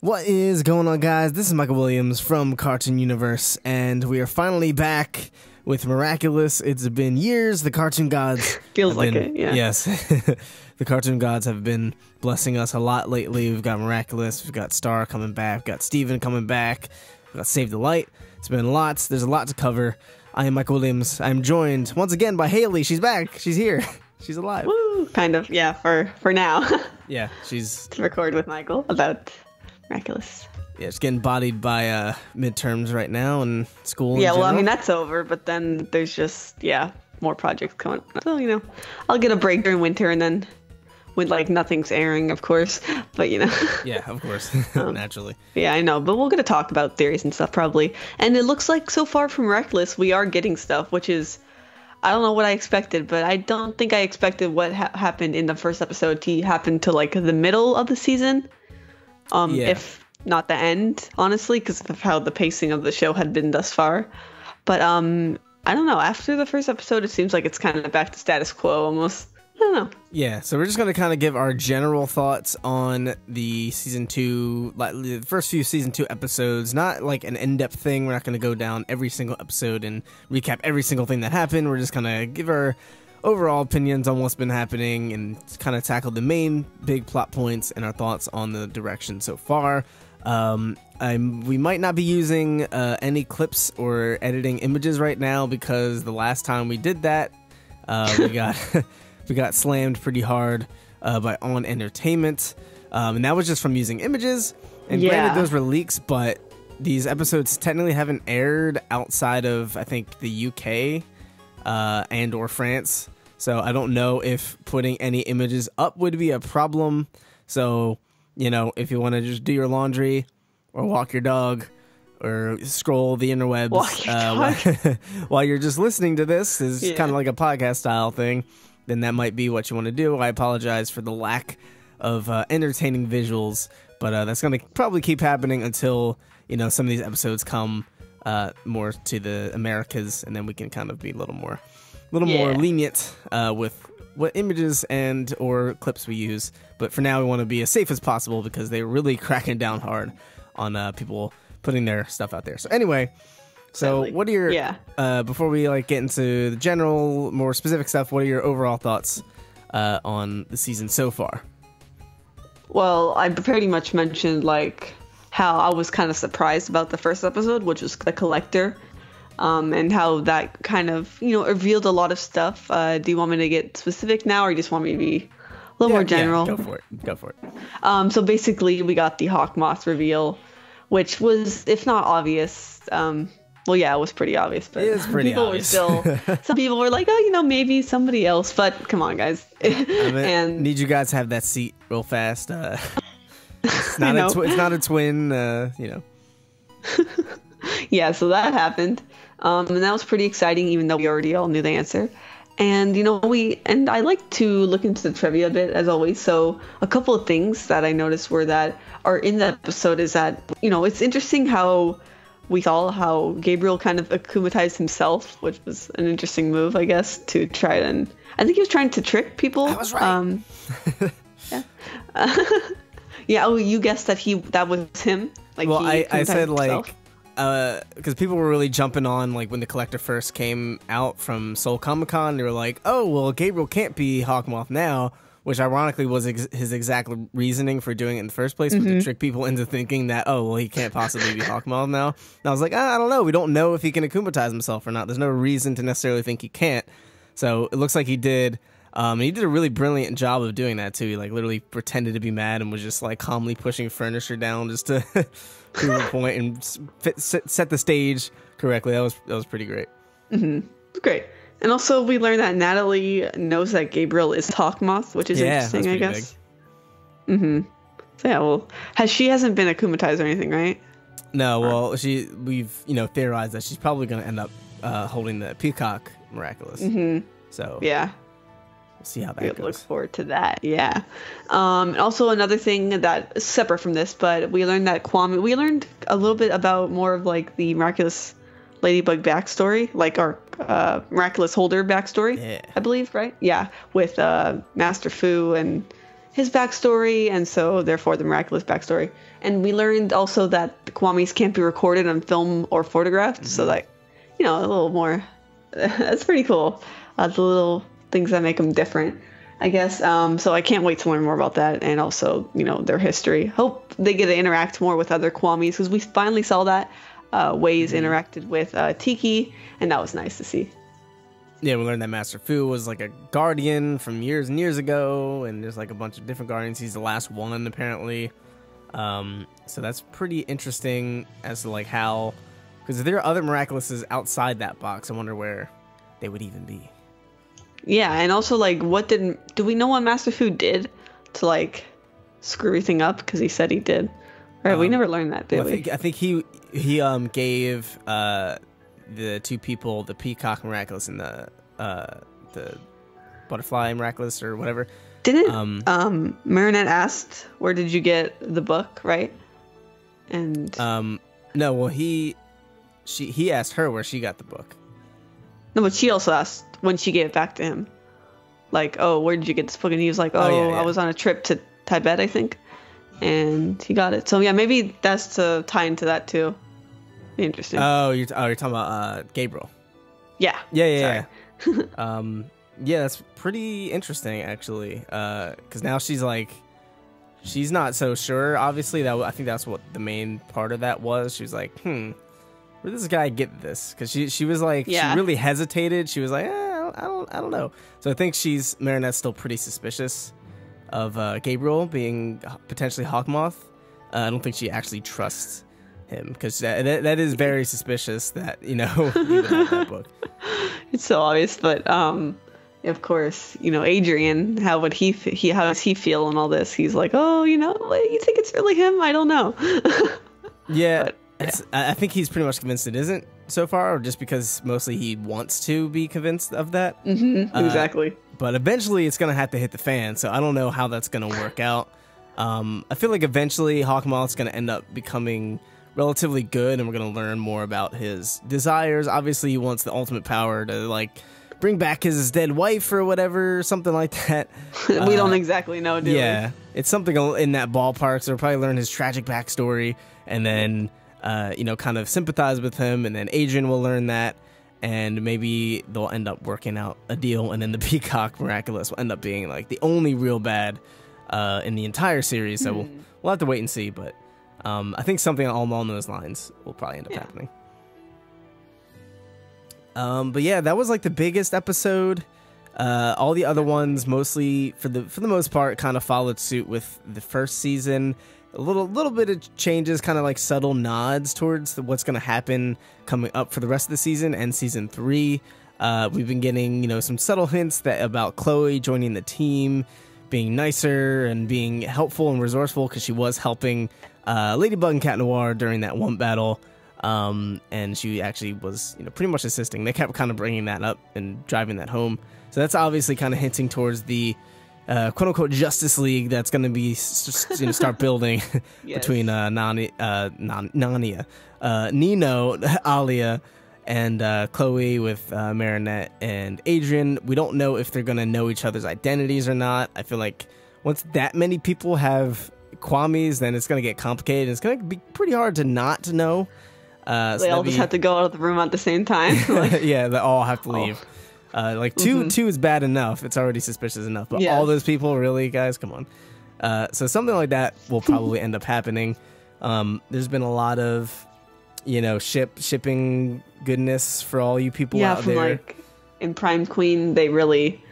What is going on, guys? This is Mykal Williams from Cartoon Universe, and we are finally back with Miraculous. It's been years. The cartoon gods Feels like been- it, yeah. Yes, the cartoon gods have been blessing us a lot lately. We've got Miraculous, we've got Star coming back, we've got Steven coming back, we've got Save the Light. It's been lots. There's a lot to cover. I am Mykal Williams. I'm joined once again by Hailey. She's back. She's here. She's alive. Woo, kind of, yeah, for for now. Yeah, she's to record with Mykal about Miraculous. yeah, she's getting bodied by uh, midterms right now and school. in Yeah, well, I mean that's over, but then there's just yeah more projects coming. So you know, I'll get a break during winter and then when like nothing's airing, of course. But you know, Yeah, of course, Um, naturally. yeah, I know. But we're gonna talk about theories and stuff probably. And it looks like so far from Reckless, we are getting stuff, which is. I don't know what I expected, but I don't think I expected what ha- happened in the first episode to happen to like the middle of the season. Um, Yeah. if not the end, honestly, because of how the pacing of the show had been thus far. But um, I don't know. After the first episode, it seems like it's kind of back to status quo almost. I don't know. Yeah, so we're just gonna kind of give our general thoughts on the season two, like the first few season two episodes. Not like an in-depth thing. We're not gonna go down every single episode and recap every single thing that happened. We're just gonna give our overall opinions on what's been happening and kind of tackle the main big plot points and our thoughts on the direction so far. Um, I'm, we might not be using uh, any clips or editing images right now because the last time we did that, uh, we got we got slammed pretty hard uh, by On Entertainment, um, and that was just from using images. And Yeah. granted, those were leaks, but these episodes technically haven't aired outside of I think the UK uh, and or France. So I don't know if putting any images up would be a problem. So you know, if you want to just do your laundry or walk your dog. Or scroll the interwebs uh, while, while you're just listening to this is Yeah. kind of like a podcast style thing, then that might be what you want to do. I apologize for the lack of uh, entertaining visuals, but uh, that's going to probably keep happening until you know some of these episodes come uh, more to the Americas, and then we can kind of be a little more, a little more lenient uh, with what images and or clips we use. But for now, we want to be as safe as possible because they're really cracking down hard on uh, people putting their stuff out there. So anyway. So, Sadly. what are your Yeah. uh, before we like get into the general, more specific stuff? What are your overall thoughts uh, on the season so far? Well, I pretty much mentioned like how I was kind of surprised about the first episode, which was the collector, um, and how that kind of you know revealed a lot of stuff. Uh, do you want me to get specific now, or you just want me to be a little more general? Yeah, go for it. Go for it. Um, so basically, we got the Hawk Moth reveal, which was, if not obvious, um, well, yeah, it was pretty obvious. But It is pretty people obvious. were still, some people were like, oh, you know, maybe somebody else. But come on, guys. And need you guys have that seat real fast. Uh, it's not a know. twi- it's not a twin. Uh, you know. yeah, so that happened, um, and that was pretty exciting, even though we already all knew the answer. And you know, we and I like to look into the trivia a bit as always. So a couple of things that I noticed were that are in the episode is that you know it's interesting how we saw how Gabriel kind of akumatized himself, which was an interesting move, I guess, to try and I think he was trying to trick people. I was right. Um, yeah. Yeah. Oh, you guessed that he that was him. Like Well, I, I said himself? like because people were really jumping on like when the collector first came out from Seoul Comic Con. They were like, "Oh, well, Gabriel can't be Hawkmoth now," which ironically was ex- his exact reasoning for doing it in the first place, Mm-hmm. to trick people into thinking that, "Oh, well, he can't possibly be Hawkmoth now." And I was like, ah, "I don't know. We don't know if he can akumatize himself or not. There's no reason to necessarily think he can't." So it looks like he did. Um, and he did a really brilliant job of doing that too. He like literally pretended to be mad and was just like calmly pushing furniture down just to prove a point and fit, set, set the stage correctly. That was that was pretty great. Great. And also, we learned that Natalie knows that Gabriel is Hawkmoth, which is Yeah, interesting, I guess. Mm-hmm. So yeah, well, has she hasn't been akumatized or anything, right? No, well, she we've you know theorized that she's probably going to end up uh, holding the peacock miraculous. Mm-hmm. So Yeah, we'll see how we that look forward to that. Yeah. Um, also another thing that separate from this, but we learned that Kwami. We learned a little bit about more of like the miraculous Ladybug backstory, like our uh, miraculous holder backstory. Yeah. I believe, right? Yeah, with uh, Master Fu and his backstory, and so therefore the miraculous backstory. And we learned also that the Kwamis can't be recorded on film or photographed, so like, you know, a little more. That's pretty cool. Uh, the little things that make them different, I guess. Um, so I can't wait to learn more about that, and also, you know, their history. Hope they get to interact more with other Kwamis because we finally saw that. Uh, Wayzz interacted with uh, Tikki, and that was nice to see. Yeah, we learned that Master Fu was like a guardian from years and years ago, and there's like a bunch of different guardians. He's the last one apparently. Um, so that's pretty interesting as to like how, because if there are other miraculouses outside that box, I wonder where they would even be. Yeah, and also like, what did do we know what Master Fu did to like screw everything up? Because he said he did. Right, we Um, never learned that, did Well, I we? think I think he he um gave uh the two people the peacock miraculous and the uh the butterfly miraculous or whatever. Didn't Um, um, Marinette asked where did you get the book, right? And Um, no, well he she he asked her where she got the book. No, but she also asked when she gave it back to him, like, oh, where did you get this book? And he was like, oh, Oh, yeah, yeah. I was on a trip to Tibet, I think, and he got it. So yeah, maybe that's to tie into that too. Interesting. Oh, you're oh you're talking about uh Gabriel. yeah. Yeah, yeah, yeah. um, yeah, that's pretty interesting actually. Uh, because now she's like, she's not so sure. Obviously, that I think that's what the main part of that was. She was like, hmm, where does this guy get this? Because she she was like, Yeah. she really hesitated. She was like, eh, I don't, I don't, I don't know. So I think she's Marinette's still pretty suspicious of uh, Gabriel being potentially Hawkmoth. Uh, I don't think she actually trusts him because that, that, that is very suspicious that you know he would have that book. It's so obvious, but um, of course, you know, Adrien. How would he? He how does he feel in all this? He's like, oh, you know, you think it's really him? I don't know. Yeah, But, it's, I think he's pretty much convinced it isn't so far, or just because mostly he wants to be convinced of that. hmm exactly. But eventually, it's gonna have to hit the fan. So I don't know how that's gonna work out. Um, I feel like eventually Hawkmoth's gonna end up becoming relatively good, and we're gonna learn more about his desires. Obviously, he wants the ultimate power to like bring back his dead wife or whatever, something like that. we don't exactly know, do we? Uh, Yeah, it's something in that ballpark. So we'll probably learn his tragic backstory, and then uh, you know, kind of sympathize with him, and then Adrien will learn that, and maybe they'll end up working out a deal, and then the Peacock Miraculous will end up being like the only real bad uh, in the entire series. So we'll we'll have to wait and see, but um, I think something along those lines will probably end up Yeah. happening. Um, but yeah, that was like the biggest episode. Uh, all the other ones, mostly for the for the most part, kind of followed suit with the first season. A little little bit of changes, kind of like subtle nods towards the, what's going to happen coming up for the rest of the season and season three. Uh, we've been getting you know some subtle hints that about Chloe joining the team, being nicer and being helpful and resourceful because she was helping uh, Ladybug and Cat Noir during that one battle um, and she actually was you know pretty much assisting. They kept kind of bringing that up and driving that home. So that's obviously kind of hinting towards the uh, quote unquote Justice League that's going to be you know start building Yes. between uh, Nani, uh, Nan- Nania, uh, Nino, Alya, and uh, Chloe with uh, Marinette and Adrien. We don't know if they're going to know each other's identities or not. I feel like once that many people have Kwamis, then it's going to get complicated. It's going to be pretty hard to not to know. Uh, so They all just be- have to go out of the room at the same time. Like, yeah, they all have to Oh. Uh, like 2 two is bad enough; it's already suspicious enough. But Yeah. all those people, really, guys, come on. Uh, so something like that will probably end up happening. Um, there's been a lot of, you know, ship shipping goodness for all you people yeah, out from there. like in Prime Queen, they really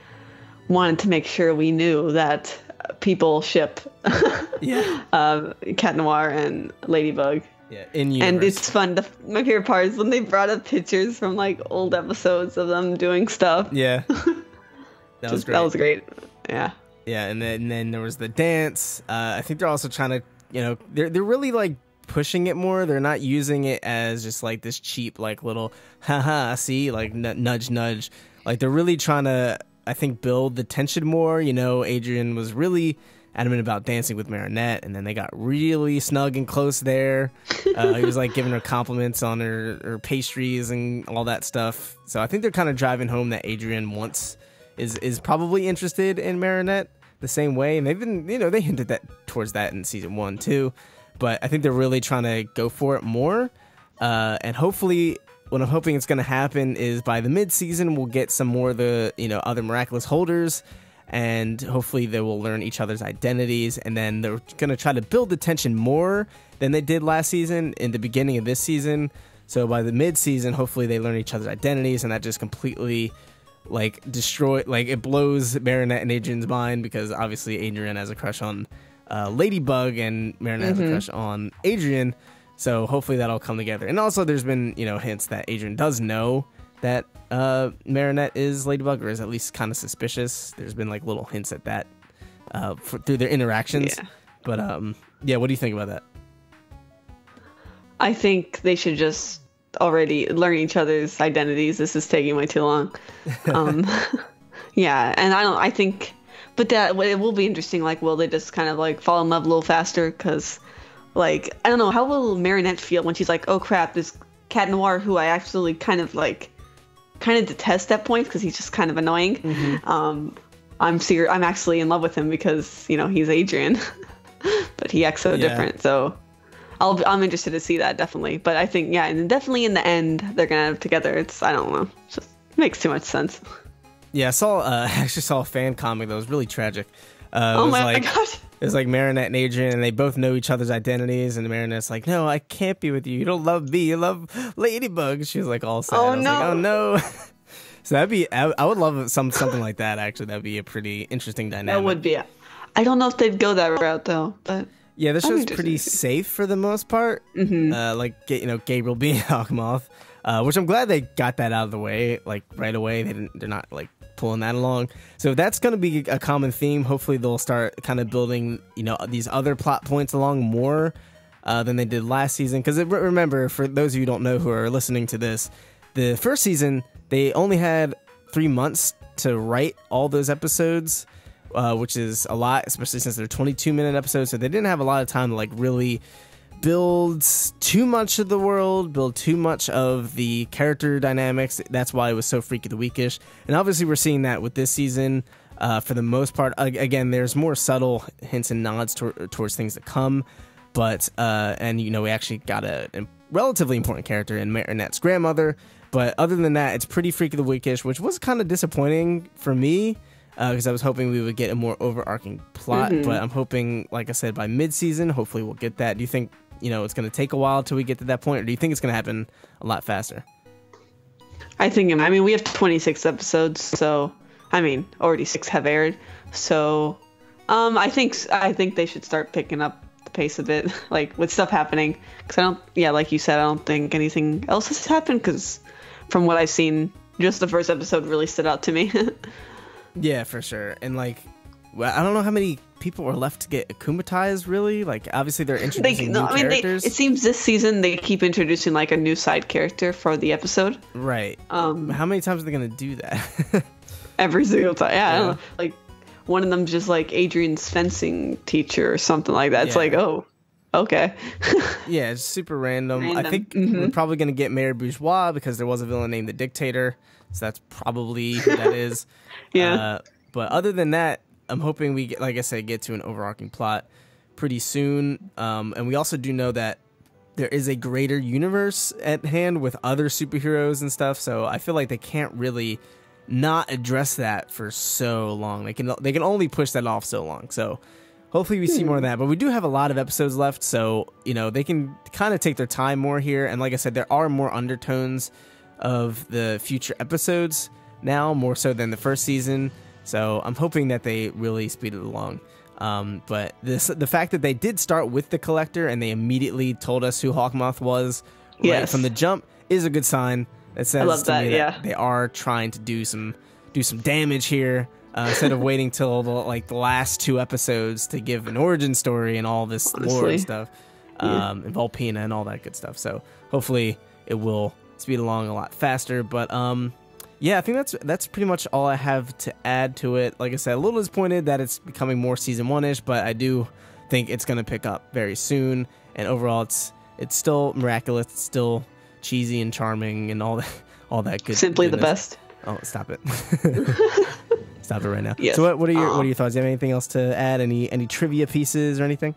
wanted to make sure we knew that people ship yeah, um, Cat Noir and Ladybug. Yeah, in And it's fun. The, my favorite part is when they brought up pictures from like old episodes of them doing stuff. yeah, that was great. That was great. Yeah. Yeah, and then and then there was the dance. Uh, I think they're also trying to, you know, they're they're really like pushing it more. They're not using it as just like this cheap like little haha, see, like n- nudge nudge. Like they're really trying to, I think, build the tension more. You know, Adrien was really adamant about dancing with Marinette, and then they got really snug and close there. Uh, he was like giving her compliments on her, her pastries and all that stuff. So I think they're kind of driving home that Adrien wants is is probably interested in Marinette. the same way, and they've been you know they hinted that towards that in season one too, but I think they're really trying to go for it more, uh, and hopefully. What I'm hoping it's going to happen is by the mid season we'll get some more of the you know other miraculous holders, and hopefully they will learn each other's identities, and then they're going to try to build the tension more than they did last season in the beginning of this season. So by the mid season, hopefully they learn each other's identities, and that just completely like destroy like it blows Marinette and Adrien's mind because obviously Adrien has a crush on uh, Ladybug and Marinette mm-hmm. has a crush on Adrien. So hopefully that'll come together. And also, there's been you know hints that Adrien does know that uh, Marinette is Ladybug, or is at least kind of suspicious. There's been like little hints at that uh, for, through their interactions. Yeah. But um, yeah, what do you think about that? I think they should just already learn each other's identities. This is taking way too long. Um, yeah, and I don't. I think, but that it will be interesting. Like, will they just kind of like fall in love a little faster? Because like, I don't know, how will Marinette feel when she's like, oh crap, this Cat Noir, who I actually kind of like, kind of detest at points because he's just kind of annoying. Mm-hmm. Um, I'm ser- I'm actually in love with him because you know he's Adrien, but he acts so yeah. different. So I'll I'm interested to see that definitely. But I think yeah, and definitely in the end they're gonna have together. It's I don't know, it just makes too much sense. Yeah, I saw uh, I actually saw a fan comic that was really tragic. Uh, oh my like, gosh. It was like Marinette and Adrien, and they both know each other's identities. And Marinette's like, "No, I can't be with you. You don't love me. You love Ladybug." She was like all sad. Oh no! Like, oh no! so that'd be. I, I, would love some something like that. Actually, that'd be a pretty interesting dynamic. That would be. I don't know if they'd go that route though, but. Yeah, this show's pretty safe for the most part. Mm-hmm. Uh, like you know, Gabriel being Hawkmoth, uh, which I'm glad they got that out of the way, like right away. They didn't. They're not like pulling that along. So that's going to be a common theme. Hopefully, they'll start kind of building, you know, these other plot points along more uh, than they did last season. Because remember, for those of you don't know who are listening to this, the first season they only had three months to write all those episodes. Uh, which is a lot, especially since they're 22 minute episodes. So they didn't have a lot of time to like really builds too much of the world, build too much of the character dynamics. That's why it was so Freak of the Weekish. And obviously, we're seeing that with this season. Uh, for the most part, again, there's more subtle hints and nods to- towards things to come. But, uh, and you know, we actually got a, a relatively important character in Marinette's grandmother. But other than that, it's pretty Freak of the Weekish, which was kind of disappointing for me because uh, I was hoping we would get a more overarching plot. Mm-hmm. But I'm hoping, like I said, by mid season, hopefully we'll get that. Do you think you know it's going to take a while till we get to that point, or do you think it's going to happen a lot faster? I think. I mean, we have 26 episodes, so I mean, already six have aired. So, um, I think I think they should start picking up the pace a bit, like with stuff happening. Because I don't, yeah, like you said, I don't think anything else has happened. Because from what I've seen, just the first episode really stood out to me. yeah, for sure. And like, well, I don't know how many people were left to get akumatized really like obviously they're introducing they, no, new I mean, characters they, it seems this season they keep introducing like a new side character for the episode right um how many times are they gonna do that every single time yeah, yeah. like one of them just like adrien's fencing teacher or something like that it's yeah. like oh okay yeah it's super random, random. i think mm-hmm. we're probably gonna get mayor bourgeois because there was a villain named the dictator so that's probably who that is yeah uh, but other than that I'm hoping we get, like I said, get to an overarching plot pretty soon. Um, and we also do know that there is a greater universe at hand with other superheroes and stuff. So I feel like they can't really not address that for so long. They can they can only push that off so long. So hopefully we see more of that. But we do have a lot of episodes left, so you know they can kind of take their time more here. And like I said, there are more undertones of the future episodes now, more so than the first season. So I'm hoping that they really speed it along. Um, but this, the fact that they did start with the collector and they immediately told us who Hawkmoth was yes. right from the jump is a good sign. That says to that, me yeah. that they are trying to do some do some damage here uh, instead of waiting till the, like the last two episodes to give an origin story and all this Honestly. lore and stuff, um, yeah. and Volpina and all that good stuff. So hopefully it will speed along a lot faster. But um, yeah, I think that's that's pretty much all I have to add to it. Like I said, a little disappointed that it's becoming more season one ish, but I do think it's gonna pick up very soon. And overall, it's it's still miraculous, it's still cheesy and charming, and all that all that good. Simply goodness. the best. Oh, stop it. stop it right now. Yes. So what, what are your Aw. what are your thoughts? Do you have anything else to add? Any any trivia pieces or anything?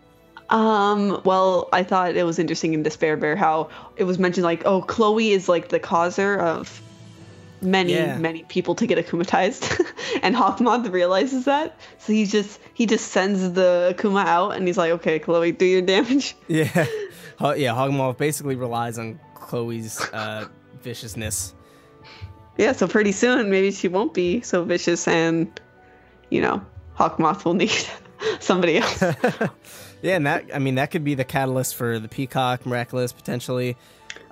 Um, well, I thought it was interesting in Despair Bear how it was mentioned like, oh, Chloe is like the causer of many, Yeah. many people to get akumatized. and Hawkmoth realizes that. So he just he just sends the Akuma out and he's like, Okay, Chloe, do your damage. Yeah, Ho- yeah. Hawkmoth basically relies on Chloe's uh, viciousness. Yeah, so pretty soon maybe she won't be so vicious and you know, Hawkmoth will need somebody else. Yeah, and that I mean that could be the catalyst for the Peacock Miraculous potentially.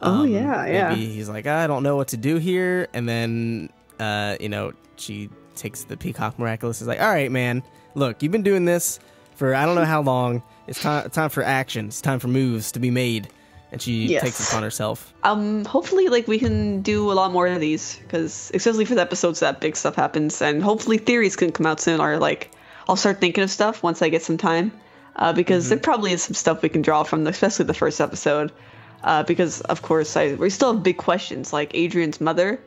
Oh, yeah, yeah. Maybe he's like, I don't know what to do here, and then uh, you know she takes the Peacock Miraculous. Is like, all right, man, look, you've been doing this for I don't know how long. It's time time for action. It's time for moves to be made, and she Yes. takes it upon herself. um hopefully like we can do a lot more of these because especially for the episodes that big stuff happens and hopefully theories can come out soon or like i'll start thinking of stuff once i get some time uh, because there probably is some stuff we can draw from especially the first episode. Uh, because of course I, we still have big questions like adrien's mother.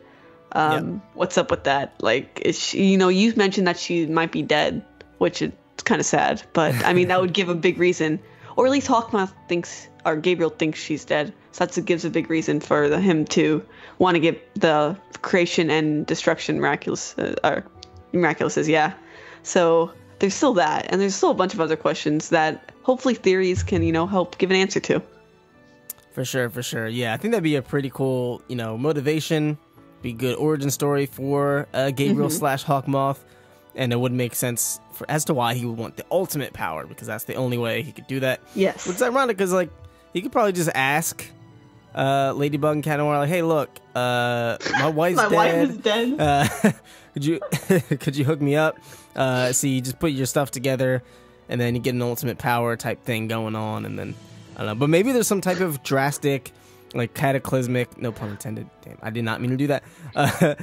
Um, what's up with that? Like is she, you know you mentioned that she might be dead which is kind of sad but i mean that would give a big reason. Or at least hawkmoth thinks or gabriel thinks she's dead. So that gives a big reason for the, him to want to get the creation and destruction miraculous uh, or miraculouses yeah. So there's still that and there's still a bunch of other questions that hopefully theories can you know help give an answer to For sure, for sure. Yeah, I think that'd be a pretty cool, you know, motivation, be good origin story for uh, Gabriel Mm-hmm. slash Hawkmoth, and it would make sense for as to why he would want the ultimate power because that's the only way he could do that. yes Which is ironic because like he could probably just ask uh, Ladybug and Cat Noir like, "Hey, look, uh, my wife's my dead. wife is dead Uh, could you could you hook me up? Uh, so you just put your stuff together, and then you get an ultimate power type thing going on, and then I don't know. But maybe there's some type of drastic, like cataclysmic. No pun intended. Damn, I did not mean to do that.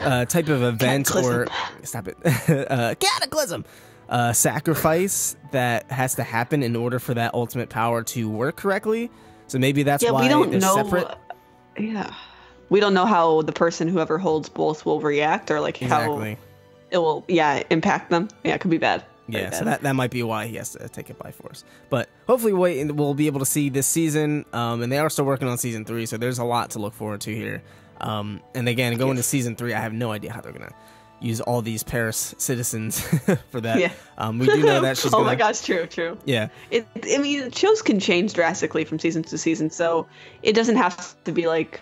Uh, uh, type of event or stop it. uh, cataclysm. Uh, sacrifice that has to happen in order for that ultimate power to work correctly. So maybe that's yeah why we don't they're know separate. yeah we don't know how the person whoever holds both will react or like how Exactly. how it will yeah impact them yeah it could be bad Yeah, so that, that might be why he has to take it by force. But hopefully, wait, we'll be able to see this season. Um, and they are still working on season three, so there's a lot to look forward to here. Um, and again, going to season three, I have no idea how they're gonna use all these Paris citizens for that. Yeah. Um, we do know that she's. oh gonna, my gosh true true Yeah, it, I mean, shows can change drastically from season to season, so it doesn't have to be like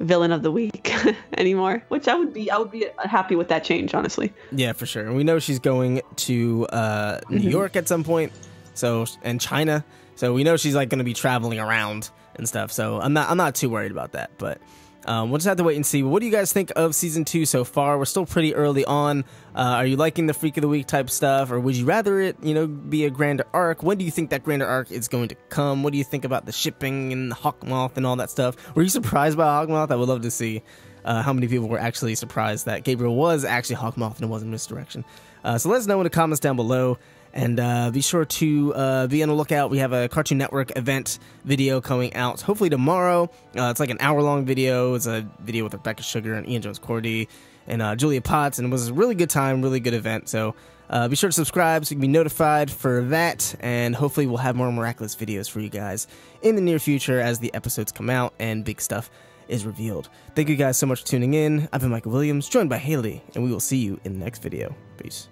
villain of the week anymore. Which I would be, I would be happy with that change, honestly. yeah, for sure. And we know she's going to uh, New Mm-hmm. York at some point. So and China. So we know she's like going to be traveling around and stuff. So I'm not I'm not too worried about that. But um, we'll just have to wait and see. What do you guys think of season two so far? We're still pretty early on. Uh, are you liking the freak of the week type stuff, or would you rather it you know be a grander arc? When do you think that grander arc is going to come? What do you think about the shipping and the Hawkmoth and all that stuff? Were you surprised by Hawkmoth? I would love to see. Uh, how many people were actually surprised that Gabriel was actually Hawkmoth and it wasn't Misdirection? Uh, so let us know in the comments down below. And uh, be sure to uh, be on the lookout. We have a Cartoon Network event video coming out hopefully tomorrow. Uh, it's like an hour long video. It's a video with Rebecca Sugar and Ian Jones-Quartey and uh, Julia Potts. And it was a really good time, really good event. So uh, be sure to subscribe so you can be notified for that. And hopefully, we'll have more miraculous videos for you guys in the near future as the episodes come out and big stuff is revealed. Thank you guys so much for tuning in. I've been Mykal Williams, joined by Hailey, and we will see you in the next video. Peace.